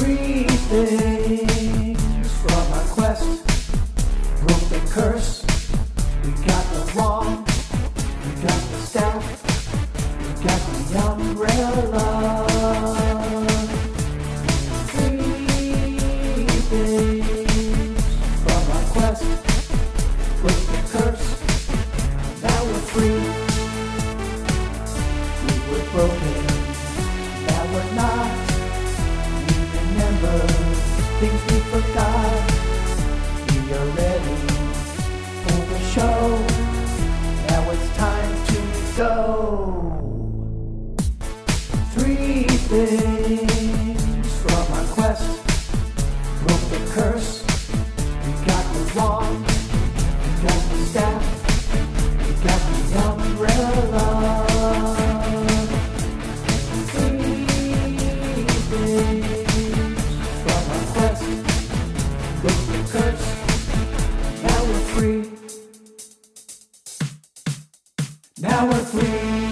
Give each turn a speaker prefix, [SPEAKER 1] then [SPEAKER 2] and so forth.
[SPEAKER 1] things from our quest. Broke the curse. We got the wand. We got the staff. We got the umbrella. Three things from our quest. Broke the curse. Now we're free. We were broken. Things we forgot. We are ready for the show. Now it's time to go. Three things from our quest. Now we're free.